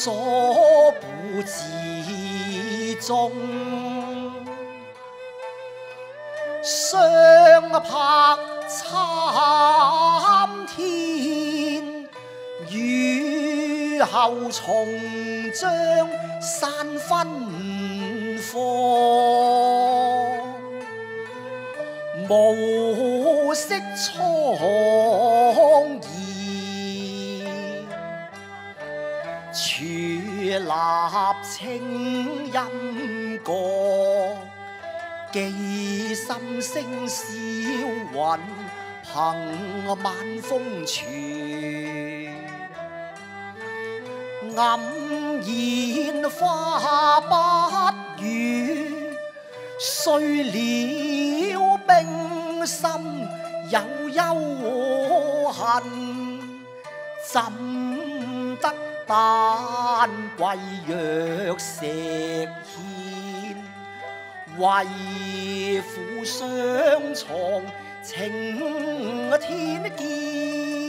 所不知中，相拍參天，雨後重將山分放，無色苍。矗立清音阁，寄心声，诗魂凭晚风传。黯然花不语，碎了冰心有幽恨，怎得？丹桂若石献，为父双藏情天见。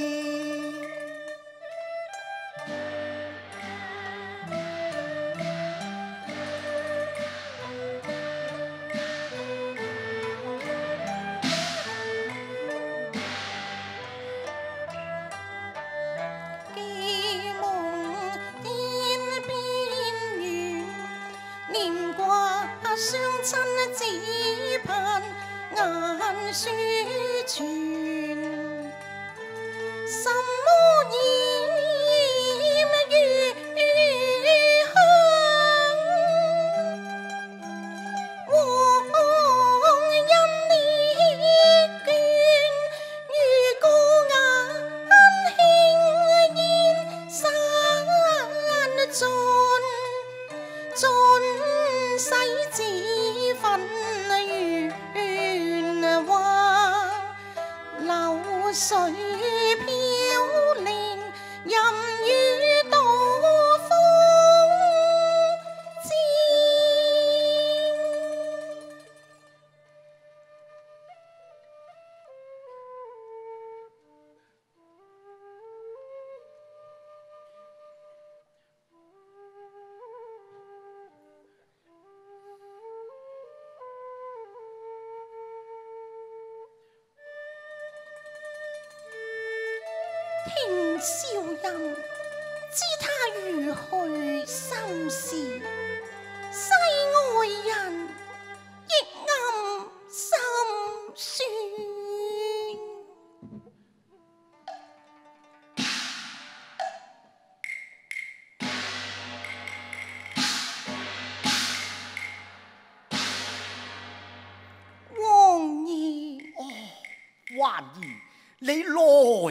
你来了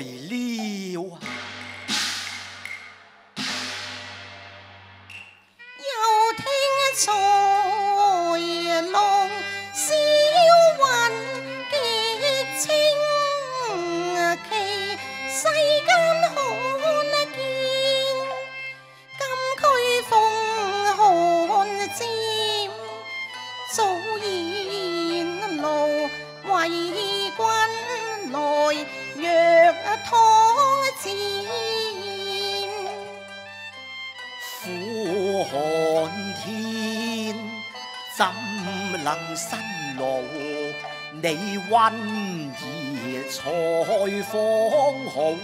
啊！又听。能辛劳，你温儿才方好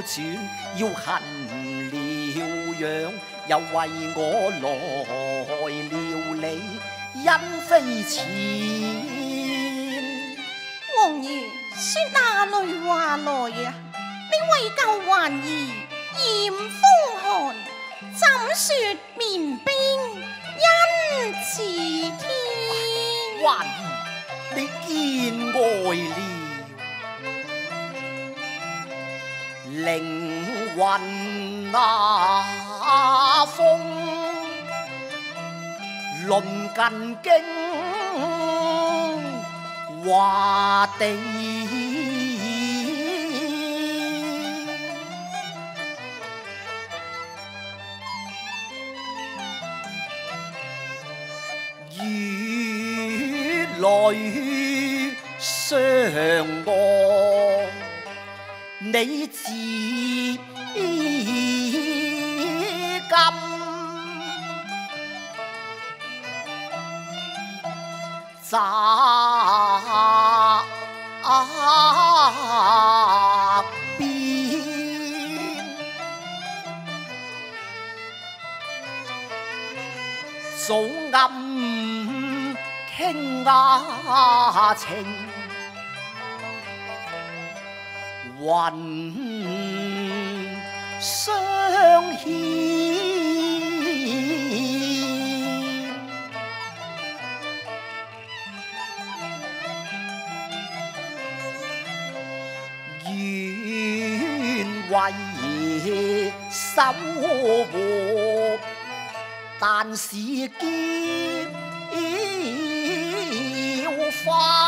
转；要恨疗养，又为我来了你，恩非浅。王爷说哪里话来呀？你为救环儿，严风寒，怎说绵冰？恩似天。关义，你见外了。凌云啊风，论近京华地。来相干，你至今咋变？总。啊、情云相牵，愿为守护，但是见。花。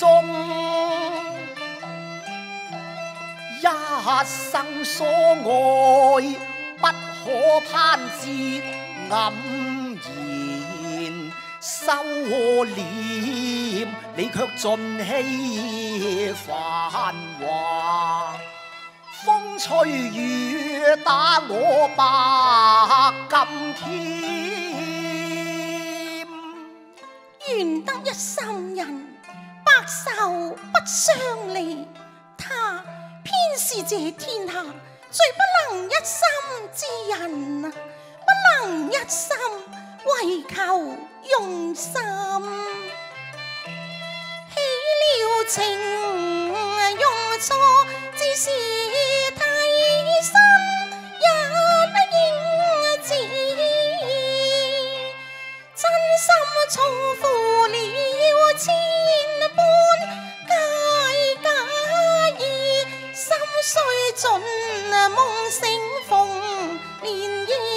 中一生所爱不可攀折，黯然收敛，你却尽弃繁华。风吹雨打我白金天，愿得一心人。相离，他偏是这天下最不能一心之人啊！不能一心，为求用心。起了情，用错，只是太深。梦醒，风连夜。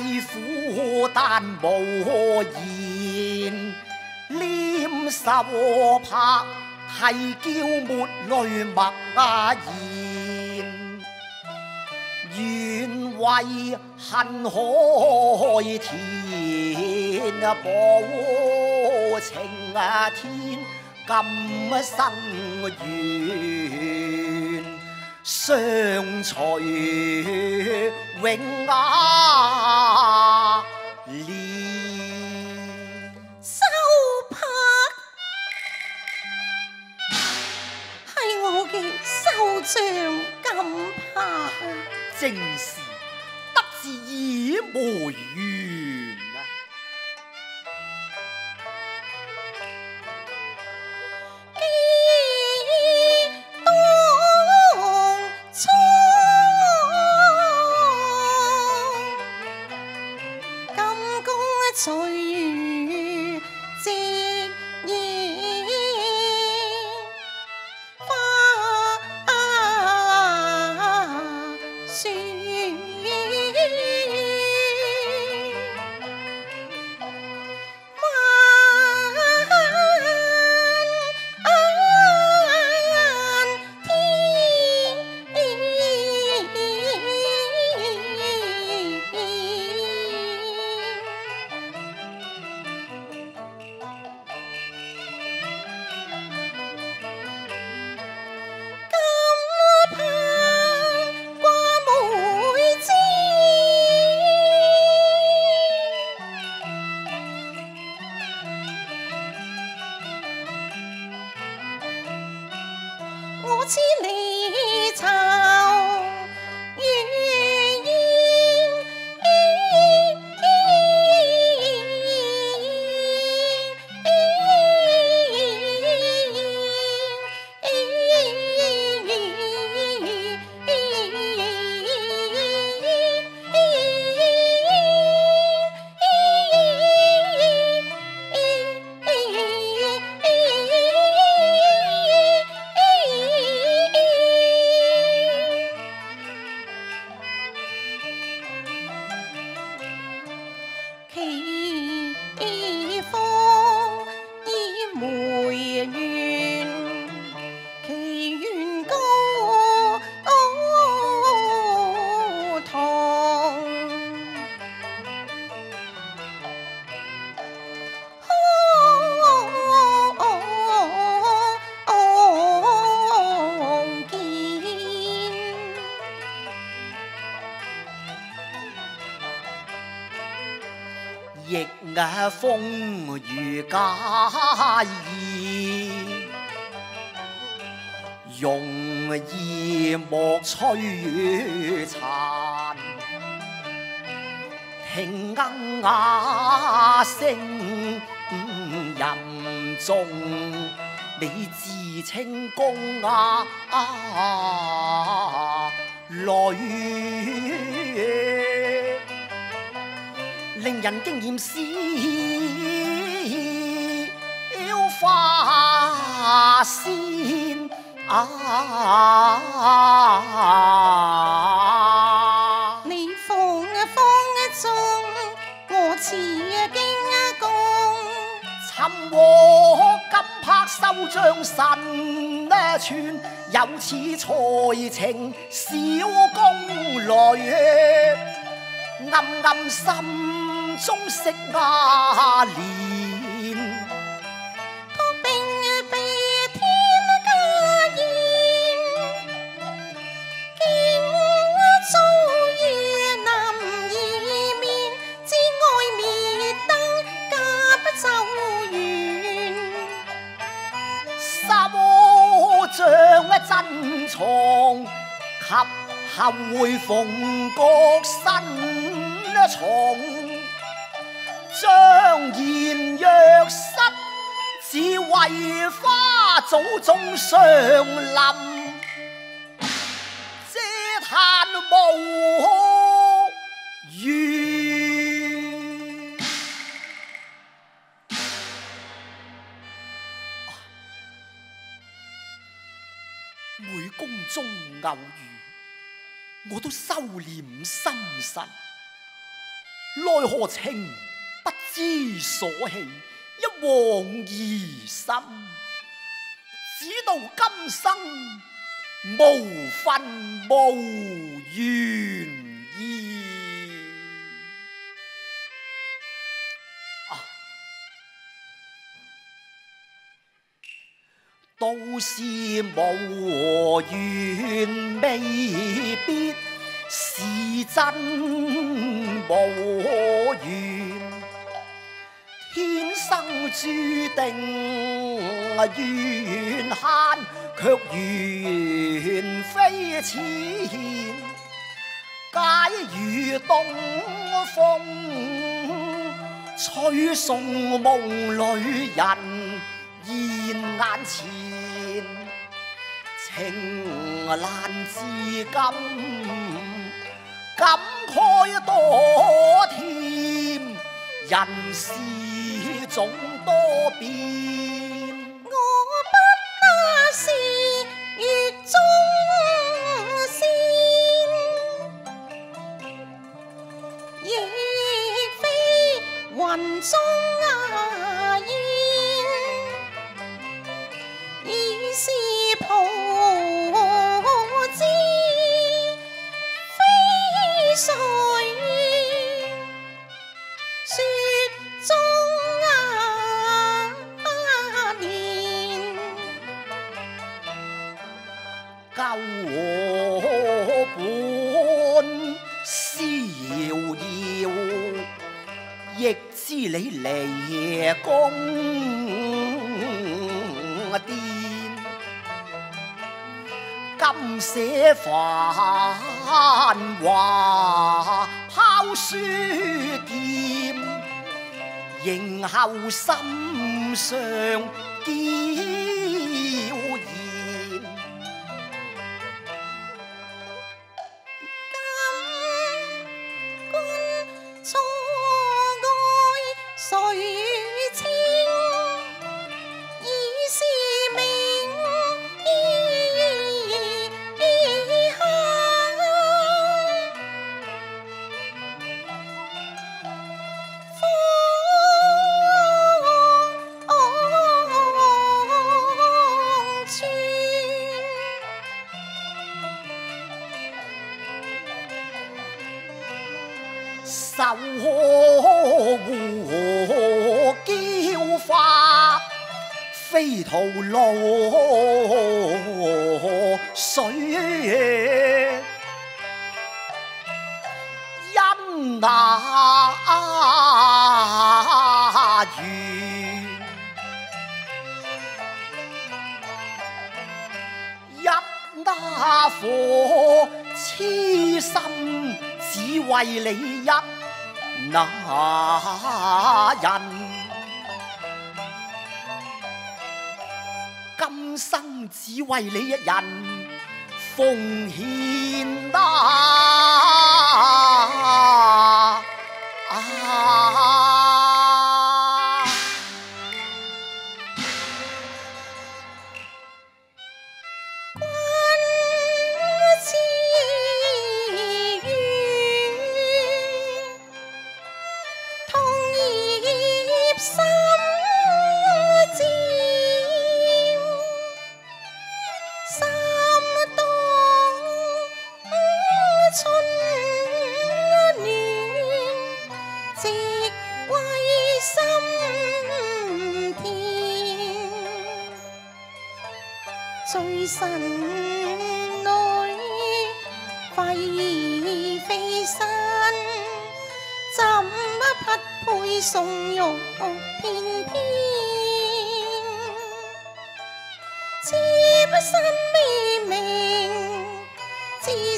细苦但无言，脸愁魄系叫抹泪默然，愿为恨海天，薄情天今生怨。相随永啊恋，收拍系我嘅收账金拍，正是得志野无语。风雨假意，容易莫摧残。平听莺阿声，任你自称公啊来。令人惊艳，小花仙啊！你放啊放一纵，我似啊惊弓；寻获金拍收将神咧传，有此才情，小宫来暗暗心。中色压脸，托病被天加严，见遭遇难以面，知爱灭灯，家不周圆，十丈珍藏，合后会逢觉身重。梅花早种上林，嗟叹无缘。每宫中偶遇，我都收敛心神，奈何情不知所起。一往而深，只道今生无分无缘意。啊，都是无缘，未必是真无缘。天生注定怨恨，却缘非浅。皆如东风吹送梦里人，现眼前情难自禁，感慨多添。人事总多变。亦知你离宫癫，今写繁华抛书剑，仍后心上见。受我娇花飞桃露水，因那雨。一那火痴心，只为你一。那人，今生只为你一人奉献啊！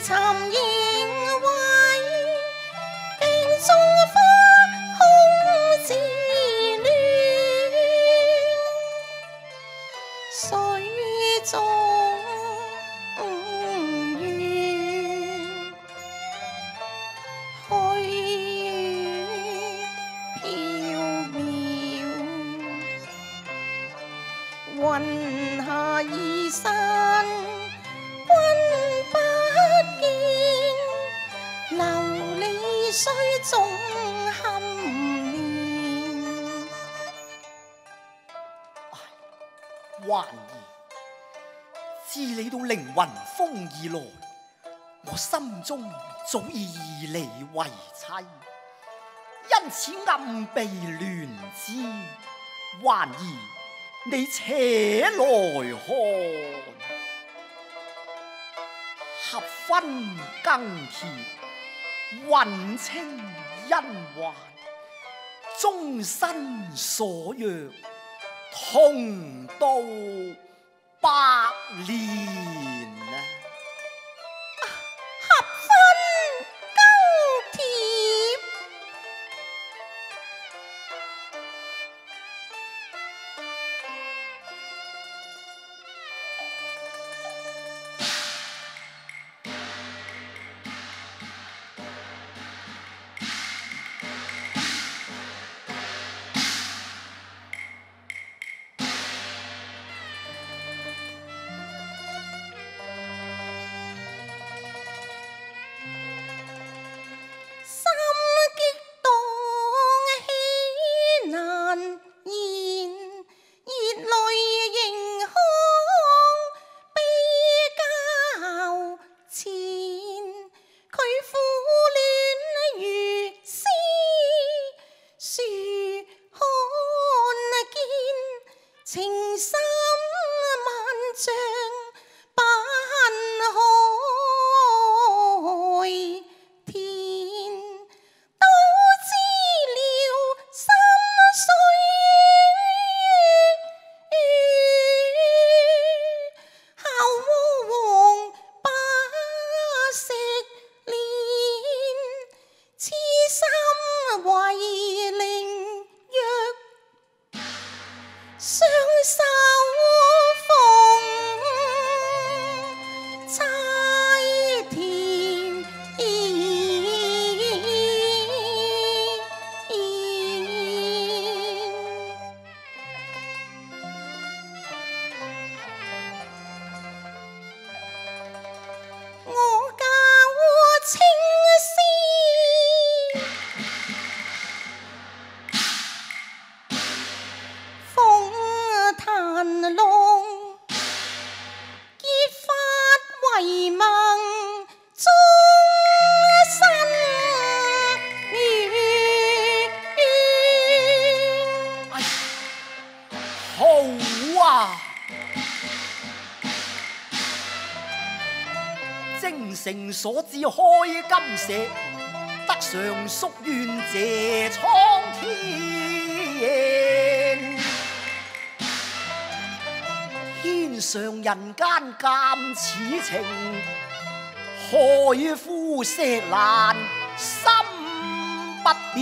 沉烟。来，我心中早已以你为妻，因此暗秘恋之，还你且来看。合婚更甜，云清恩怀，终身所约，同到百年。所至开金石，得偿夙愿谢苍天。天上人间鉴此情，何以枯谢难心不变。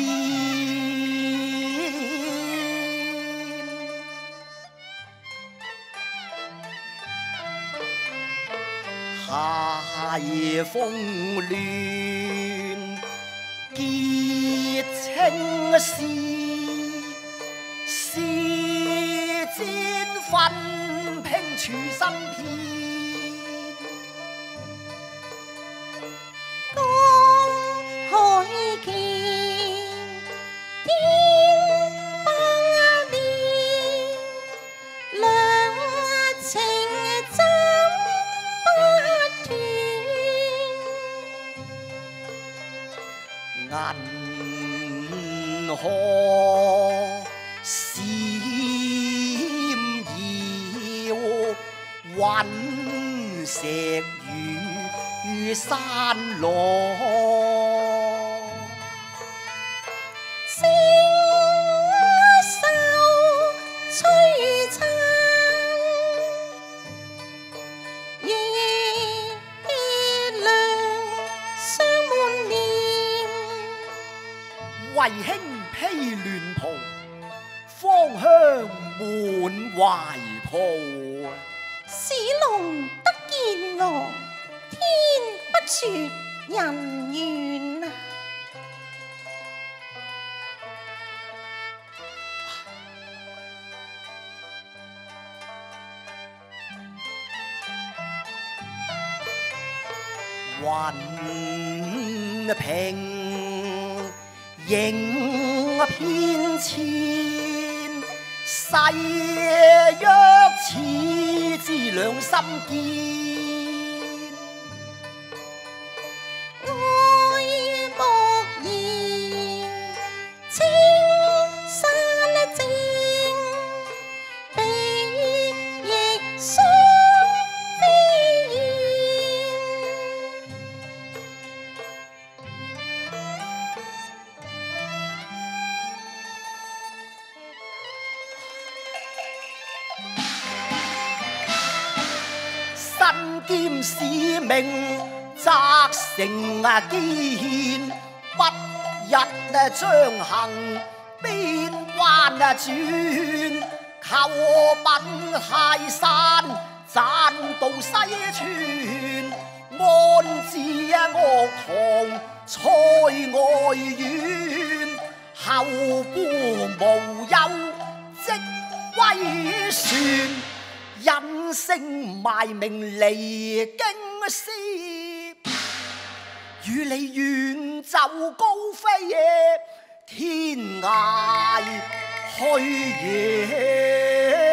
哈。大夜风乱结青丝，是煎分拼处心片。银河闪耀，陨石如山落。弟兄披乱袍，芳香满怀抱。使龙得见我，天不绝人愿啊！云平。影偏跹，誓约此知两心坚。天不日啊，将行边关啊，转求品泰山，赞道西川安置啊，岳堂塞外远，后顾无忧即归船，人性埋名离京师。与你远走高飞，天涯去也，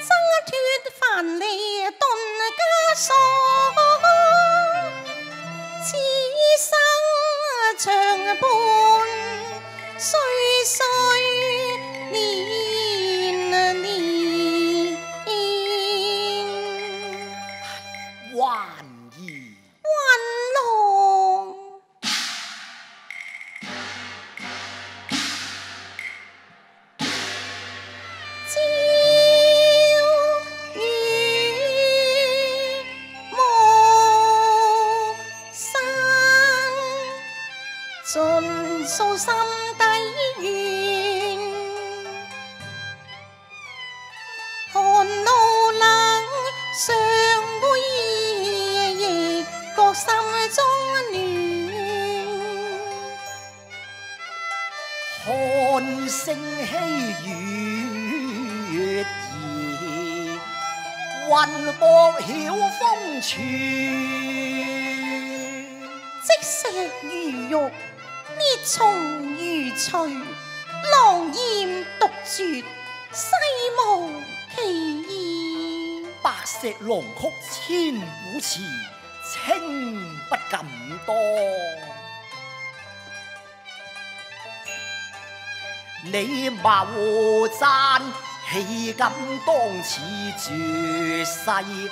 挣脱烦念顿枷锁，此生长伴。有风徐，积石如玉，跌松如翠，狼烟独绝，世无其二。白石浪曲千古词，清不敢当。你谋赞，岂敢当此绝世？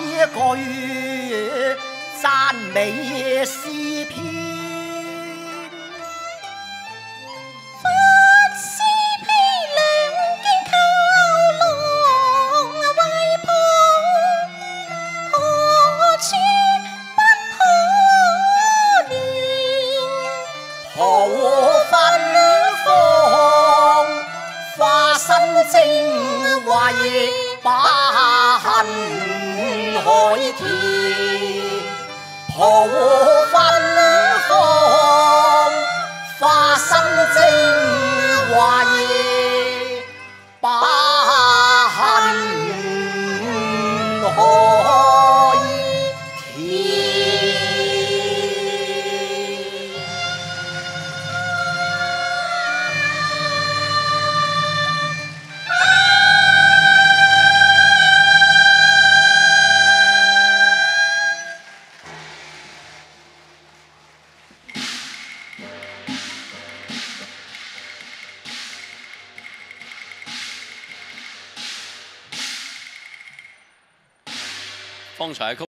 一句赞美诗篇，法诗篇两肩靠抱，不可化身精把。云海天，抱。